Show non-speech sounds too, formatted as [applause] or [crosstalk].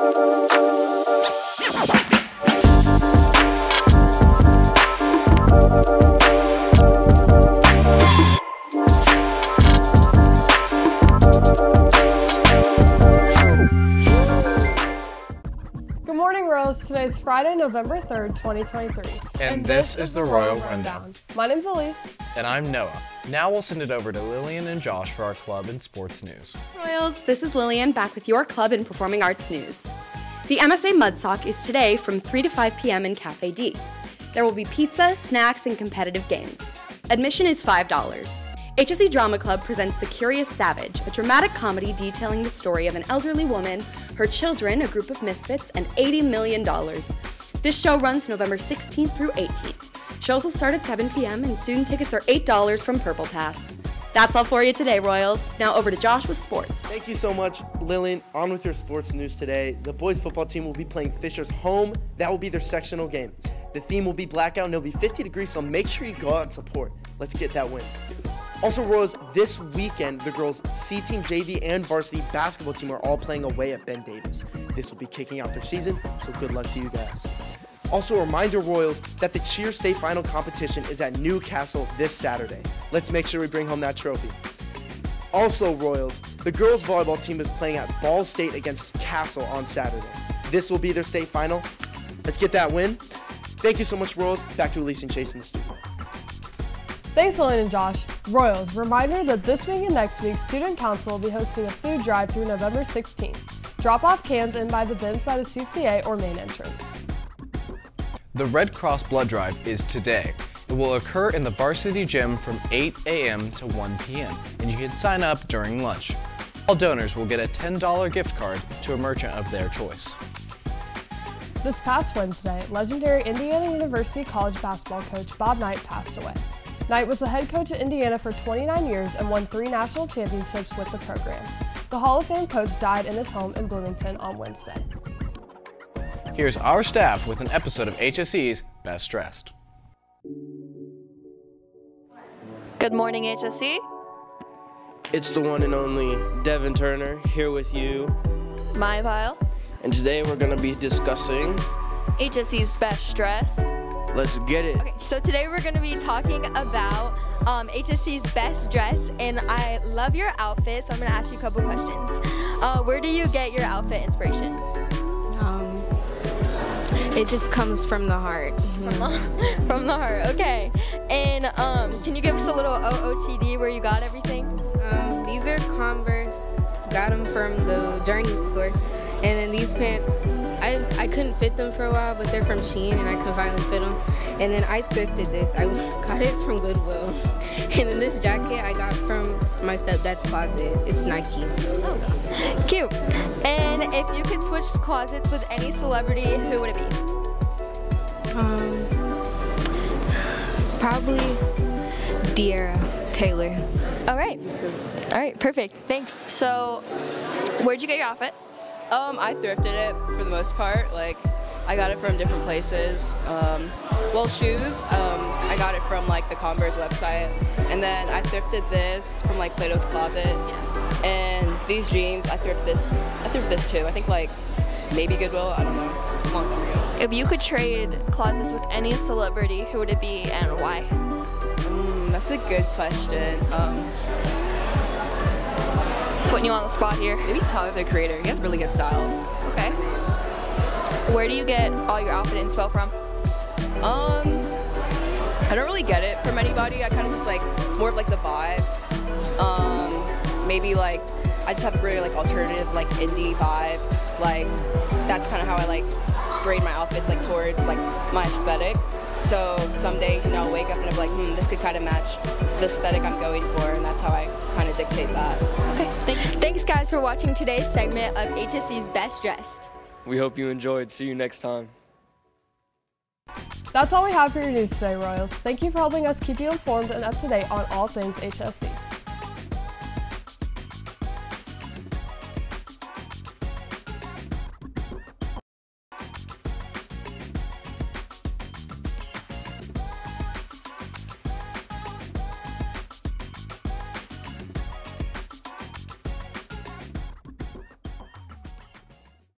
Good morning, Royals. Today is Friday, November 3rd, 2023. And this is the Royal Rundown. My name's Elise. And I'm Noah. Now we'll send it over to Lillian and Josh for our club and sports news. Royals, this is Lillian back with your club and performing arts news. The MSA Mudsock is today from 3 to 5 p.m. in Cafe D. There will be pizza, snacks, and competitive games. Admission is $5. HSE Drama Club presents The Curious Savage, a dramatic comedy detailing the story of an elderly woman, her children, a group of misfits, and $80 million. This show runs November 16th through 18th. Shows will start at 7 p.m., and student tickets are $8 from Purple Pass. That's all for you today, Royals. Now over to Josh with sports. Thank you so much, Lillian. On with your sports news today. The boys football team will be playing Fishers home. That will be their sectional game. The theme will be blackout and it'll be 50 degrees, so make sure you go out and support. Let's get that win. Also, Royals, this weekend, the girls' C team, JV, and varsity basketball team are all playing away at Ben Davis. This will be kicking out their season, so good luck to you guys. Also, a reminder, Royals, that the Cheer State Final competition is at New Castle this Saturday. Let's make sure we bring home that trophy. Also, Royals, the girls' volleyball team is playing at Ball State against Castle on Saturday. This will be their state final. Let's get that win. Thank you so much, Royals. Back to Elise and Chase in the studio. Thanks, Elaine and Josh. Royals, reminder that this week and next week, Student Council will be hosting a food drive through November 16th. Drop off cans in by the bins by the CCA or main entrance. The Red Cross Blood Drive is today. It will occur in the varsity gym from 8 a.m. to 1 p.m., and you can sign up during lunch. All donors will get a $10 gift card to a merchant of their choice. This past Wednesday, legendary Indiana University college basketball coach Bob Knight passed away. Knight was the head coach at Indiana for 29 years and won three national championships with the program. The Hall of Fame coach died in his home in Bloomington on Wednesday. Here's our staff with an episode of HSE's Best Dressed. Good morning, HSE. It's the one and only Devin Turner here with you. My pile. And today we're going to be discussing. HSE's best dressed. Let's get it. Okay, so today we're going to be talking about um, HSE's best dress, and I love your outfit, so I'm going to ask you a couple questions. Uh, where do you get your outfit inspiration? Um, it just comes from the heart. From the, [laughs] from the heart, okay. And um, can you give us a little OOTD where you got everything? Um, these are Converse. Got them from the Journey store. And then these pants, I, I couldn't fit them for a while, but they're from Shein and I could finally fit them. And then I thrifted this. I [laughs] got it from Goodwill. [laughs] And then this jacket I got from my stepdad's closet. It's Nike. Oh, cute. And if you could switch closets with any celebrity, who would it be? Um, probably De'Ara Taylor. All right. All right, perfect. Thanks. So, where'd you get your outfit? Um, I thrifted it for the most part. Like, I got it from different places. Um, well, shoes, um, I got it from like the Converse website, and then I thrifted this from like Plato's Closet. Yeah. And these jeans, I thrifted this. I thrifted this too. I think like maybe Goodwill. I don't know. Long time ago. If you could trade closets with any celebrity, who would it be and why? Mm, that's a good question. Um, Putting you on the spot here. maybe Tyler the Creator. He has a really good style. Okay. Where do you get all your outfit inspo from? Um, I don't really get it from anybody. I kind of just like more of like the vibe. Um, maybe like I just have a really like alternative like indie vibe. Like that's kind of how I like grade my outfits like towards like my aesthetic. So some days, you know, I'll wake up and I'm like, hmm, this could kind of match the aesthetic I'm going for, and that's how I kind of dictate that. Okay, thank you. Thanks, guys, for watching today's segment of HSE's Best Dressed. We hope you enjoyed. See you next time. That's all we have for your news today, Royals. Thank you for helping us keep you informed and up to date on all things HSE.